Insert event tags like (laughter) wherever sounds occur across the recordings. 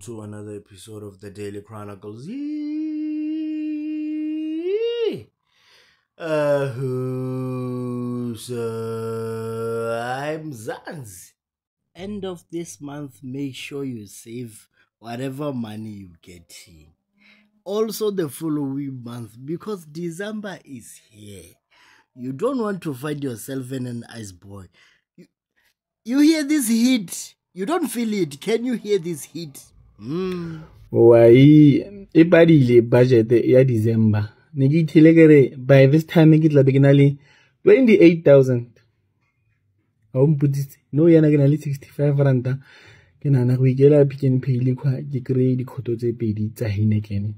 to another episode of the Daily Chronicles. Uh, who's, uh, I'm Zanz. End of this month, make sure you save whatever money you get in. Also, the following month, because December is here. You don't want to find yourself in an ice boy. You, you hear this heat. You don't feel it. Can you hear this heat? Wai e padile budget ya december. Ne ke ithile kere by this time ke tlabe ke na le 28000 ga o mpotsitse no yana ke na le 65 ranta. Ke nana go ikela pick pay le kwa ke kry-e dikgoto tse pedi tsa Heineken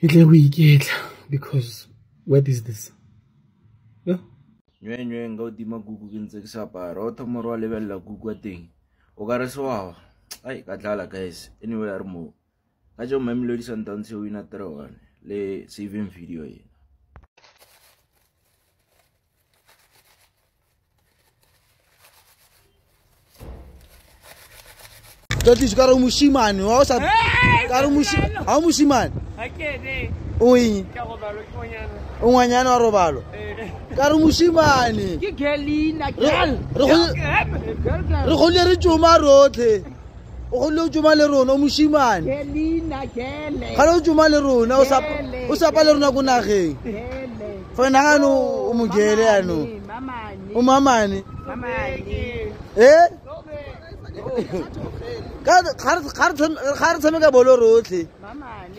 ke tle go iketla because what is this? Yo. nyenyweng ka o tima kuku ke ntse ke sa apara. O thoma re wa lebelela kuku wa teng o ka re sewawa ai ka guys anyway a ri mo ka jo mamelodi sundowns wina 3-1 le saving video yena Tati cara um muçulmano, ó, sabe? Cara um muçulmano, ó, um muçulmano. Aqui é, Oi. Um Que galinha, que galinha. Recolher o chumar. O kgonne o tsoma le rona o moshimane gele ga le o tsoma le rona o sap- o sapa le rona ko nageng. Gele fa nagane o mogele yanong. o mamane. Mamane. E? Ga re tshameka bolo rotlhe.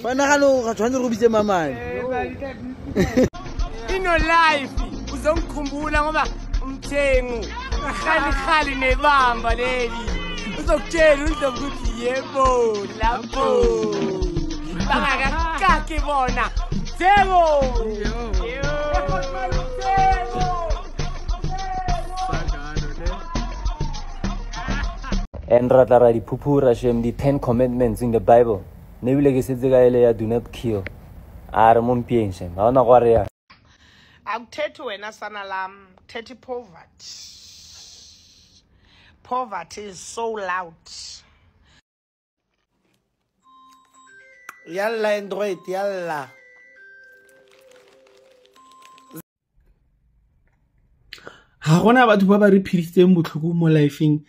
Fa nagane o ga tshwane re o bitse mamane. Ino life uzongikhumbula ngoba umthengu khali khali nebamba leli uzokutshela undlovu ukuthi yebo lapho. Bangakakaki bona. Thengo and ra tla ra di phuphura shem di ten commandments in the bible. Ne ebile ke setse ka ele ya do not kill. A re mompieng shem ga ona go a re yang akuthethi wena sana lam. Kuthethi poverty poverty is so loud. Yalla android yalla. Ga gona batho ba ba re phidisitseng botlhoko mo lifeng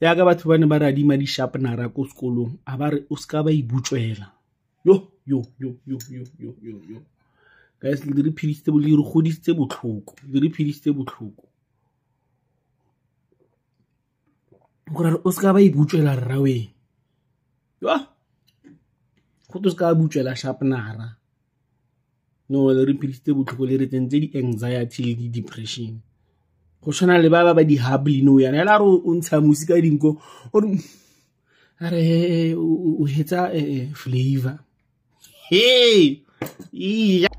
yaka batho ba ne ba re adima di-sharpnara ko sekolong a ba re o seka ba ibutswela. Yo yo yo yo yo yo yo yo. Guys le re phidisitse bo- le re godisitse botlhoko le re phidisitse botlhoko gore o seka ba ibutswela rraweng yo go to o seka ba butswela sharpnara no le re phidisitse botlhoko le re tsentse di-anxiety le di-depression. Go tshwana le ba ba ba di-hable no yana ela re o ntsha mosi ka dinko o re a re eh, o o- o hetsa eh, eh, flavor. Hey iya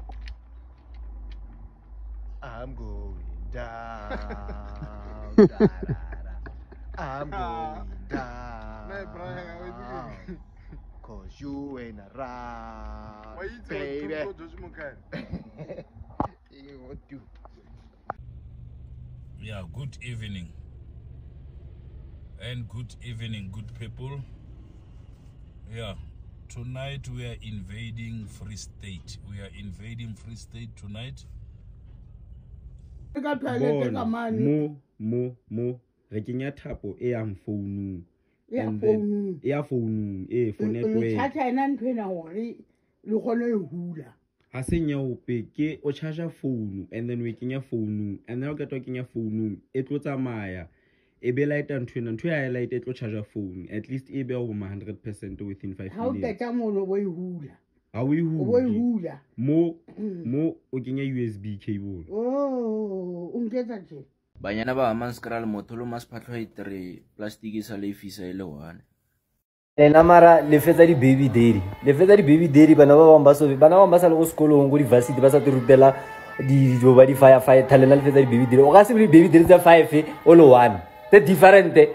I'm going down. I'm (laughs) going down. (laughs) Cause you ain't around, baby. You (laughs) want Yeah, good evening. And good evening, good people. Yeah, tonight we are invading Free State. We are invading Free State tonight. ka mo mo mo re kenya thapo e yang founung. Ya e ya founung e for network. ena ntho ena gore le kgone e hula. Ga se nyaope ke o charger founu and then o e kenya founung. And then o keta o kenya founung e tlo tsamaya e be lighta ntho ena. Ntho ya e light e tlo charger phone at least e be goma hundred percent within five ga o qeta mono bo e hula. O e e hula. Mo mo o kenya usb cable. O o nketsa tje banyana ba amanskra le motho le masephatlho e tere plastic e sa le e fisa e le one ena mara le fetsa di-baby daddy. Le fetsa di-baby daddy bana ba bangwe ba so bana ba bangwe ba sa le go sekolong ko di-varsity ba sa te rutela dilo ba di-firefighter lena le fetsa di-baby daddy. O ka se be di-baby daddy tsa five o le one. Tse differente.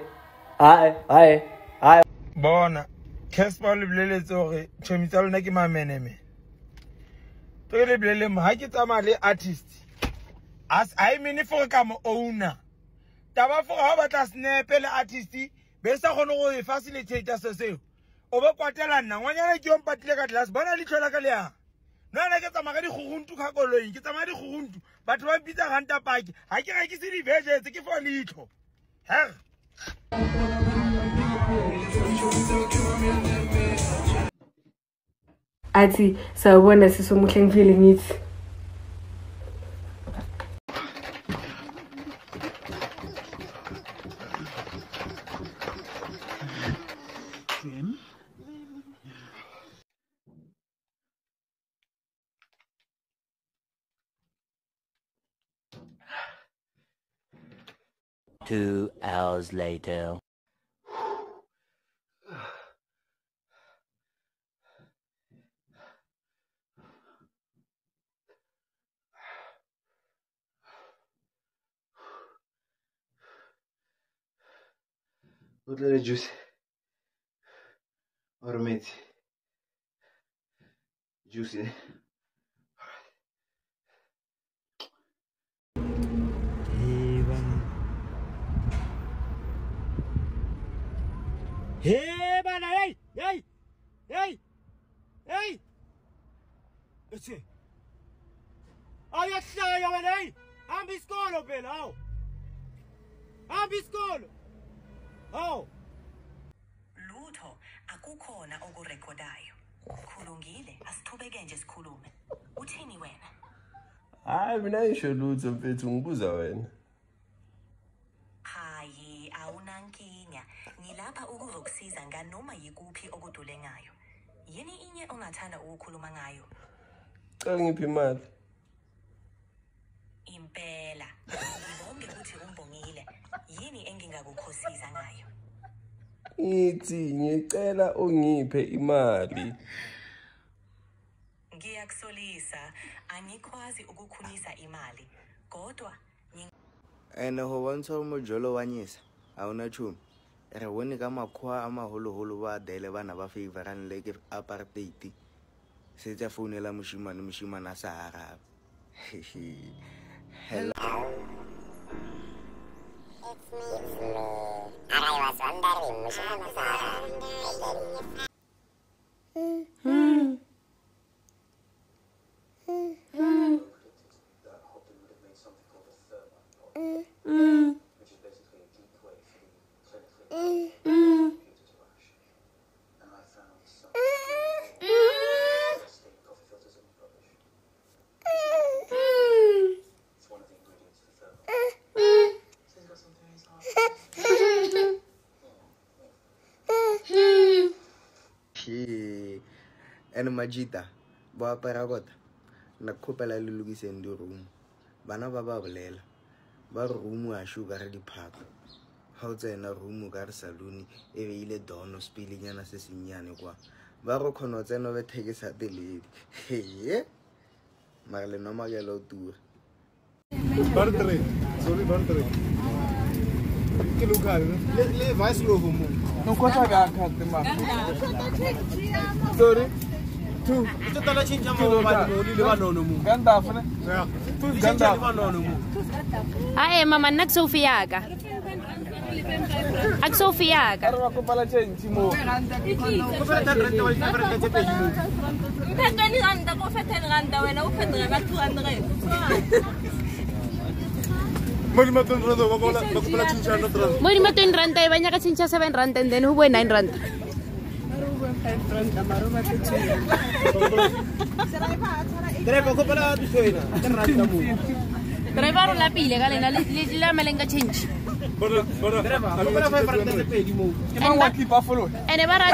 Ae ae ae bona casper le boleletse gore tšhomi tsa lona ke mameneme to ke le boleleng mo ga ke tsamaya le artist As- ha e mene fore ka mo owner taba fore ga o batla snape le artist? Be sa kgone go e facilitator se seo o be kwatela nna ngwanyana ke yo mpatile ka tlase bona leitlho la ka le yang nona ke tsamaya ka dikgogontu ka koloing ke tsamaya dikgogontu batho ba mpitsa ganta pake ga ke rekise divegetse ke fo leitlho her athi sawubona sisomuhle ngifile ngithi Two hours later. o tlele juice Automates. Juicy. Hey, man, hey, hey, hey, hey. It's it. Oh, yes, sir, you're an hey. I'm Biscolo, Bill. Oh. Lutho akukhona okurekhodayo. Khulungile asithubeke nje sikhulume. Uthini wena? Hayi mina ngisho lutho mfethu ngibuza wena. Hayi awunankinga. Ngilapha ukuzokusiza nganoma yikuphi okudule ngayo. Yini inye ongathanda ukukhuluma ngayo? Cela ngiphi imali? Impela. Ngibonge ukuthi umbongile yini engingakukhosiza ngayo? Ngithi ngicela ungiphe imali. Ngiyakusolisa angikwazi ukukhulisa imali kodwa ene go bontsha mojolo wa nyesa ga ona tšhomi. Re bone ka makgwa a magologolo ba daele bana ba favoran le ke apartheid. Se tsa founela mošimane mošimane a sa arabe Hello. Shee. and majita boaperakota nakgopela le lokiseng dirumo bana ba ba bolela. Ba re rumo a shu ka re diphaka ga o tsena rumo ka re salone e beile dono spelenyana se sennyane kwa. Ba re kgona o tsena be theke sa teledi ee mare leno makela o tura. Ke lokale le vice lo go mo. No kota ga ka tema sorry. tu ita tala cinja mama nak sofia ak sofia que chincha se. Driver ko pala mo. Driver lapile ka lena le le la malenga change. Bara bara. Driver ko pala fa renta tse pedi mo. Ke mang wa clip follow. Ene ba ra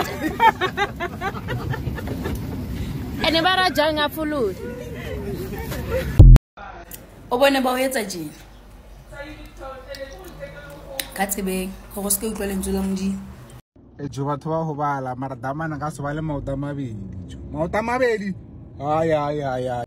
Ene ba ra janga fulud. o bone ba o etsa jena ka tsebeng gore se ka utlwa lentswe la modimo jo batho ba go bala mara damana ka se ba le maoto a mabedi jo. Maoto a mabedi? Ai ai ai ai